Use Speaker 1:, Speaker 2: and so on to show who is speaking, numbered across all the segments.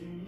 Speaker 1: Ain't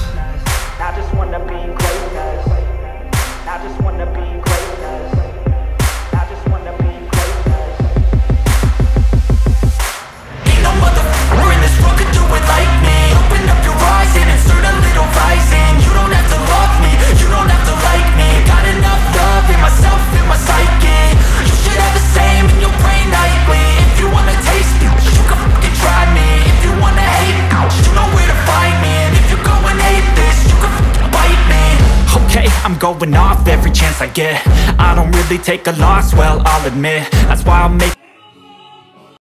Speaker 2: I'm going off every chance I get. I don't really take a loss, well, I'll admit. That's why I'll make